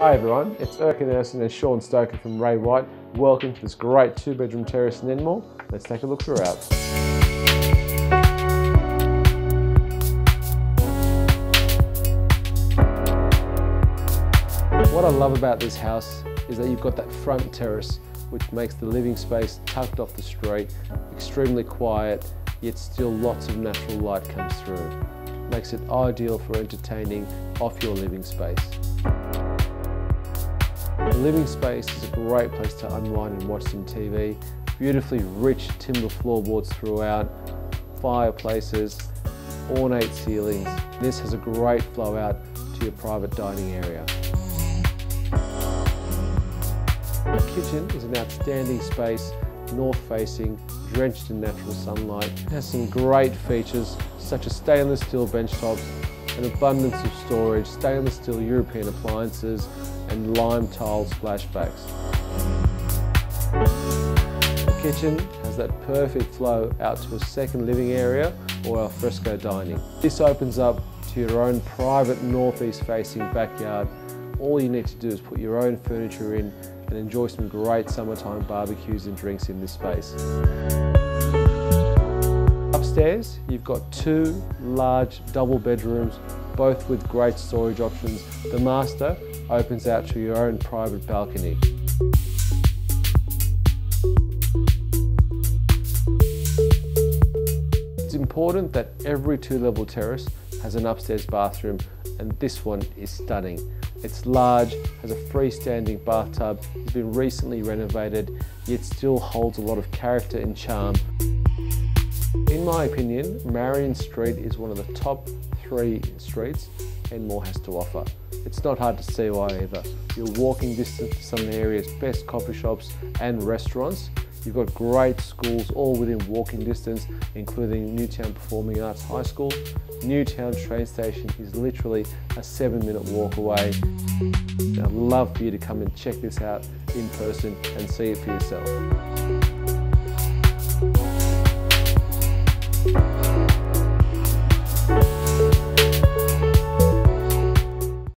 Hi everyone, it's Ercan Ersan and Shaun Stoker from Ray White. Welcome to this great two bedroom terrace in Enmore. Let's take a look throughout. What I love about this house is that you've got that front terrace which makes the living space tucked off the street, extremely quiet, yet still lots of natural light comes through. Makes it ideal for entertaining off your living space. The living space is a great place to unwind and watch some TV. Beautifully rich timber floorboards throughout, fireplaces, ornate ceilings. This has a great flow out to your private dining area. The kitchen is an outstanding space, north facing, drenched in natural sunlight. It has some great features such as stainless steel bench tops, an abundance of storage, stainless steel European appliances and lime tile splashbacks. The kitchen has that perfect flow out to a second living area or alfresco dining. This opens up to your own private northeast facing backyard. All you need to do is put your own furniture in and enjoy some great summertime barbecues and drinks in this space. Upstairs, you've got two large double bedrooms, both with great storage options. The master opens out to your own private balcony. It's important that every two-level terrace has an upstairs bathroom and this one is stunning. It's large, has a freestanding bathtub, it's been recently renovated, yet still holds a lot of character and charm. In my opinion, Marian Street is one of the top three streets Enmore has to offer. It's not hard to see why either. You're walking distance to some of the area's best coffee shops and restaurants. You've got great schools all within walking distance, including Newtown Performing Arts High School. Newtown train station is literally a seven minute walk away. I'd love for you to come and check this out in person and see it for yourself.